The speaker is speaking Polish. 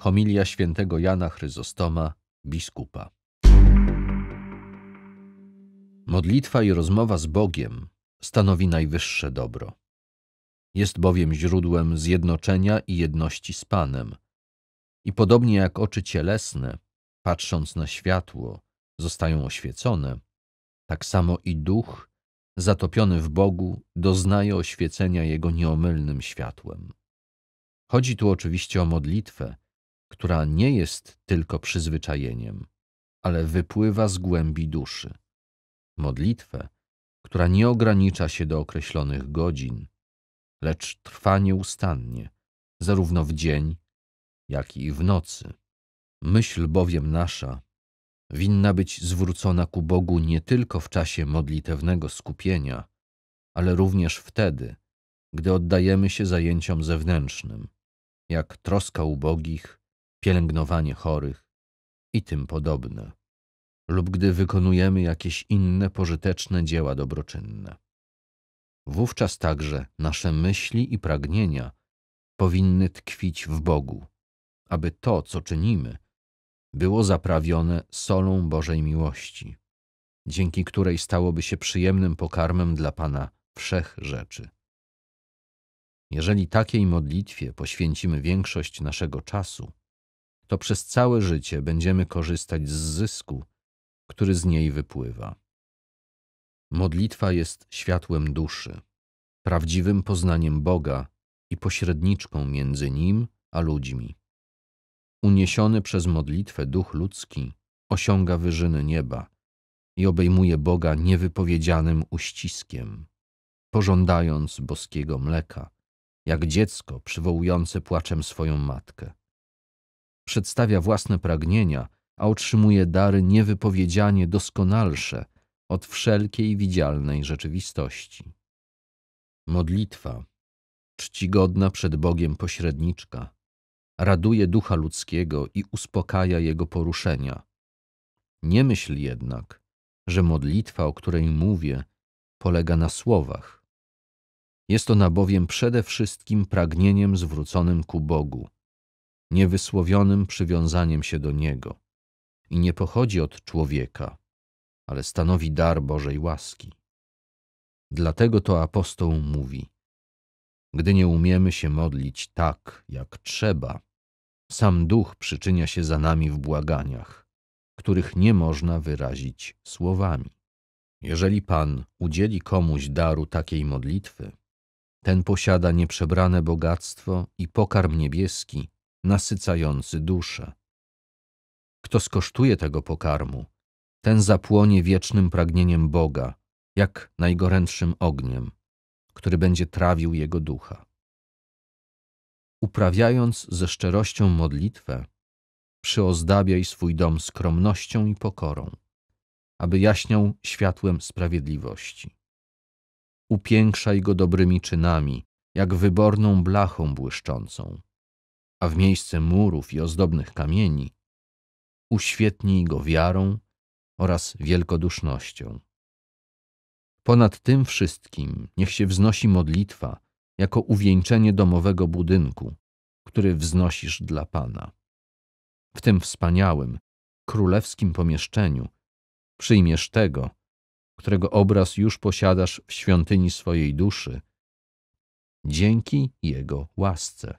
Homilia świętego Jana Chryzostoma, biskupa. Modlitwa i rozmowa z Bogiem stanowi najwyższe dobro. Jest bowiem źródłem zjednoczenia i jedności z Panem. I podobnie jak oczy cielesne, patrząc na światło, zostają oświecone, tak samo i duch, zatopiony w Bogu, doznaje oświecenia Jego nieomylnym światłem. Chodzi tu oczywiście o modlitwę, która nie jest tylko przyzwyczajeniem, ale wypływa z głębi duszy. Modlitwę, która nie ogranicza się do określonych godzin, lecz trwa nieustannie, zarówno w dzień, jak i w nocy. Myśl bowiem nasza winna być zwrócona ku Bogu nie tylko w czasie modlitewnego skupienia, ale również wtedy, gdy oddajemy się zajęciom zewnętrznym, jak troska ubogich, pielęgnowanie chorych i tym podobne, lub gdy wykonujemy jakieś inne pożyteczne dzieła dobroczynne. Wówczas także nasze myśli i pragnienia powinny tkwić w Bogu, aby to, co czynimy, było zaprawione solą Bożej miłości, dzięki której stałoby się przyjemnym pokarmem dla Pana wszech rzeczy. Jeżeli takiej modlitwie poświęcimy większość naszego czasu, to przez całe życie będziemy korzystać z zysku, który z niej wypływa. Modlitwa jest światłem duszy, prawdziwym poznaniem Boga i pośredniczką między Nim a ludźmi. Uniesiony przez modlitwę duch ludzki osiąga wyżyny nieba i obejmuje Boga niewypowiedzianym uściskiem, pożądając boskiego mleka, jak dziecko przywołujące płaczem swoją matkę. Przedstawia własne pragnienia, a otrzymuje dary niewypowiedzianie doskonalsze od wszelkiej widzialnej rzeczywistości. Modlitwa, czcigodna przed Bogiem pośredniczka, raduje ducha ludzkiego i uspokaja jego poruszenia. Nie myśl jednak, że modlitwa, o której mówię, polega na słowach. Jest ona bowiem przede wszystkim pragnieniem zwróconym ku Bogu, niewysłowionym przywiązaniem się do Niego i nie pochodzi od człowieka, ale stanowi dar Bożej łaski. Dlatego to apostoł mówi: Gdy nie umiemy się modlić tak, jak trzeba, sam duch przyczynia się za nami w błaganiach, których nie można wyrazić słowami. Jeżeli Pan udzieli komuś daru takiej modlitwy, ten posiada nieprzebrane bogactwo i pokarm niebieski, nasycający duszę. Kto skosztuje tego pokarmu, ten zapłonie wiecznym pragnieniem Boga, jak najgorętszym ogniem, który będzie trawił jego ducha. Uprawiając ze szczerością modlitwę, przyozdabiaj swój dom skromnością i pokorą, aby jaśniał światłem sprawiedliwości. Upiększaj go dobrymi czynami, jak wyborną blachą błyszczącą, a w miejsce murów i ozdobnych kamieni uświetnij go wiarą oraz wielkodusznością. Ponad tym wszystkim niech się wznosi modlitwa jako uwieńczenie domowego budynku, który wznosisz dla Pana. W tym wspaniałym, królewskim pomieszczeniu przyjmiesz tego, którego obraz już posiadasz w świątyni swojej duszy, dzięki Jego łasce.